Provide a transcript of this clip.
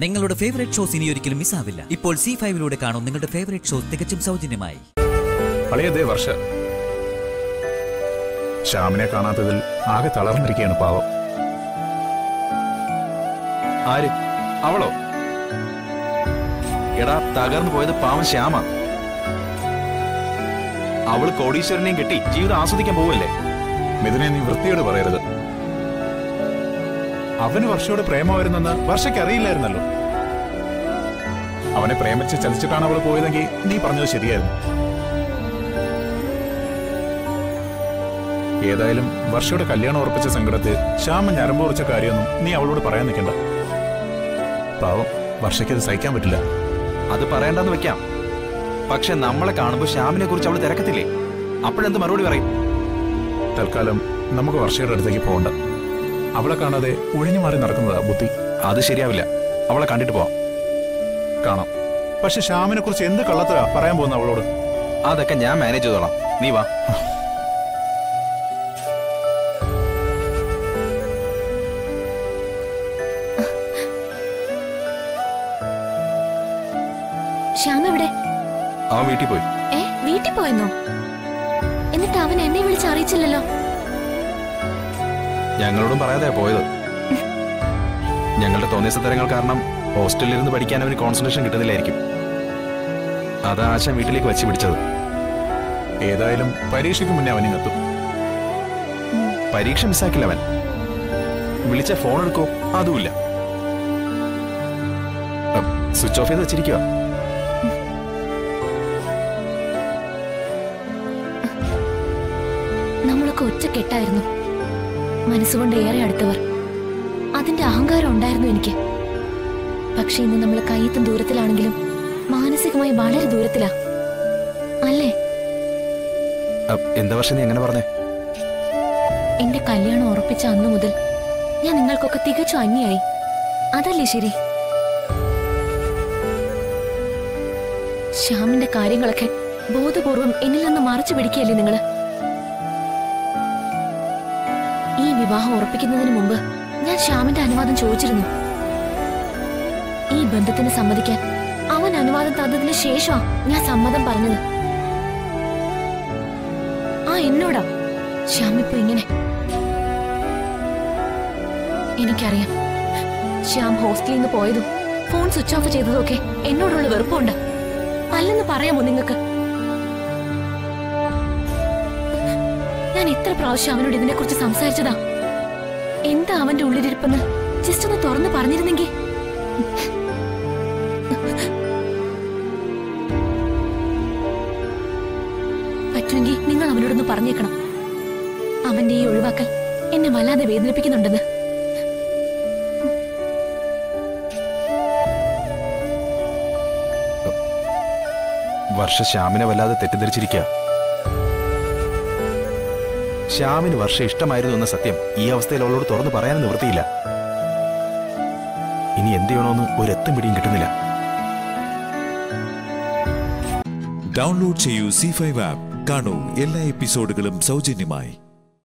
നിങ്ങളുടെ favourite shows ഇനി ഒരിക്കലും മിസ്സാവില്ല ഇപ്പോൾ സി ഫൈവിലൂടെ കാണും നിങ്ങളുടെ ഫേവറേറ്റ് ഷോ തികച്ചും സൗജന്യമായി. ശ്യാമിനെ കാണാത്തതിൽ ആകെ തളർന്നിരിക്കുകയാണ് പാവം. ആര്? അവളോ? എടാ തകർന്നു പോയത് പാവം ശ്യാമ. അവൾ കോടീശ്വരനെയും കെട്ടി ജീവിതം ആസ്വദിക്കാൻ പോവല്ലേ? മിഥുനെ നീ വൃത്തിയോട് പറയരുത്. അവന് വർഷയോട് പ്രേമമായിരുന്നെന്ന് വർഷയ്ക്ക് അറിയില്ലായിരുന്നല്ലോ. അവനെ പ്രേമിച്ച് ചലിച്ചിട്ടാണ് അവൾ പോയതെങ്കിൽ നീ പറഞ്ഞത് ശരിയായിരുന്നു. ഏതായാലും വർഷയുടെ കല്യാണം ഉറപ്പിച്ച സങ്കടത്തിൽ ശ്യാമ ഞരമ്പ് കുറച്ച കാര്യമൊന്നും നീ അവളോട് പറയാൻ നിൽക്കണ്ട. പാവം വർഷയ്ക്ക് അത് സഹിക്കാൻ പറ്റില്ല. അത് പറയണ്ടെന്ന് വെക്കാം. പക്ഷെ നമ്മളെ കാണുമ്പോൾ ശ്യാമിനെ കുറിച്ച് അവൾ തിരക്കത്തില്ലേ? അപ്പോഴെന്ത് മറുപടി പറയും? തൽക്കാലം നമുക്ക് വർഷയുടെ അടുത്തേക്ക് പോകണ്ട. അവളെ കാണാതെ ഒഴിഞ്ഞു മാറി നടക്കുന്നത് ബുദ്ധി. അത് ശരിയാവില്ല. അവളെ കണ്ടിട്ട് പോവാം. കാണാം. പക്ഷെ ശ്യാമിനെ കുറിച്ച് എന്ത് കള്ളത്തരാ പറയാൻ പോകുന്ന അവളോട്? അതൊക്കെ ഞാൻ മാനേജ് ചെയ്തോളാം. നീ വാ. ശ്യാം എവിടെ? അവൻ വീട്ടിൽ പോയി. ഏ വീട്ടിൽ പോയെന്നോ? എന്നിട്ട് അവൻ എന്നെ വിളിച്ച് അറിയിച്ചില്ലല്ലോ? ഞങ്ങളോടും പറയാതെ പോയത്. ഞങ്ങളുടെ തോന്നിയസത്തരങ്ങൾ കാരണം ഹോസ്റ്റലിൽ ഇരുന്ന് പഠിക്കാൻ അവന് കോൺസെൻട്രേഷൻ കിട്ടുന്നില്ലായിരിക്കും. അതാ ആശ വീട്ടിലേക്ക് വച്ച് പിടിച്ചത്. ഏതായാലും പരീക്ഷയ്ക്ക് മുന്നേ അവനിങ്ങെത്തും പരീക്ഷ മിസ്സാക്കില്ല അവൻ. വിളിച്ച ഫോൺ എടുക്കോ? അതുമില്ല. സ്വിച്ച് ഓഫ് ചെയ്ത് വെച്ചിരിക്കുക നമ്മളൊക്കെ ഒറ്റക്കെട്ടായിരുന്നു. മനസ്സുകൊണ്ട് ഏറെ അടുത്തവർ. അതിന്റെ അഹങ്കാരം ഉണ്ടായിരുന്നു എനിക്ക്. പക്ഷെ ഇന്ന് നമ്മൾ കയ്യത്തും ദൂരത്തിലാണെങ്കിലും മാനസികമായി വളരെ ദൂരത്തിലാ. അല്ലേ? എന്താ നീ എങ്ങനെ പറഞ്ഞേ? എന്റെ കല്യാണം ഉറപ്പിച്ച അന്നു മുതൽ ഞാൻ നിങ്ങൾക്കൊക്കെ തികച്ചും അന്യായി. അതല്ലേ ശരി? ശ്യാമിന്റെ കാര്യങ്ങളൊക്കെ ബോധപൂർവം എന്നിൽ നിന്ന് മറച്ചു പിടിക്കുകയല്ലേ നിങ്ങൾ? ഈ വിവാഹം ഉറപ്പിക്കുന്നതിന് മുമ്പ് ഞാൻ ശ്യാമിന്റെ അനുവാദം ചോദിച്ചിരുന്നു. ഈ ബന്ധത്തിന് സമ്മതിക്കാൻ അവൻ അനുവാദം തന്നതിന് ശേഷമാ ഞാൻ സമ്മതം പറഞ്ഞത്. ആ എന്നോടാ ശ്യാമിപ്പോ ഇങ്ങനെ? എനിക്കറിയാം. ശ്യാം ഹോസ്റ്റലിൽ നിന്ന് പോയതും ഫോൺ സ്വിച്ച് ഓഫ് ചെയ്തതും ഒക്കെ എന്നോടുള്ള വെറുപ്പുണ്ട്. അല്ലെന്ന് പറയാമോ നിങ്ങൾക്ക്? ഞാൻ എത്ര പ്രാവശ്യം അവനോട് ഇതിനെ കുറിച്ച് സംസാരിച്ചതാ. എന്താ അവന്റെ ഉള്ളിലിരിപ്പെന്ന്? ജസ്റ്റ് ഒന്ന് തുറന്ന് പറഞ്ഞിരുന്നെങ്കിൽ പറ്റുമെങ്കിൽ നിങ്ങൾ അവനോടൊന്ന് പറഞ്ഞേക്കണം. അവന്റെ ഈ ഒഴിവാക്കൽ എന്നെ വല്ലാതെ വേദനിപ്പിക്കുന്നുണ്ടെന്ന്. വർഷ ശ്യാമിനെ വല്ലാതെ തെറ്റിദ്ധരിച്ചിരിക്കുക ശ്യാമിന് വർഷ ഇഷ്ടമായിരുന്നു എന്ന സത്യം ഈ അവസ്ഥയിൽ അവളോട് തുറന്നു പറയാൻ നിവൃത്തിയില്ല. ഇനി എന്ത് ചെയ്യണമെന്ന് ഒരെത്തും പിടിയും കിട്ടുന്നില്ല. ഡൗൺലോഡ് ചെയ്യൂ സി ഫൈവ് ആപ്പ് കാണൂ എല്ലാ എപ്പിസോഡുകളും സൗജന്യമായി.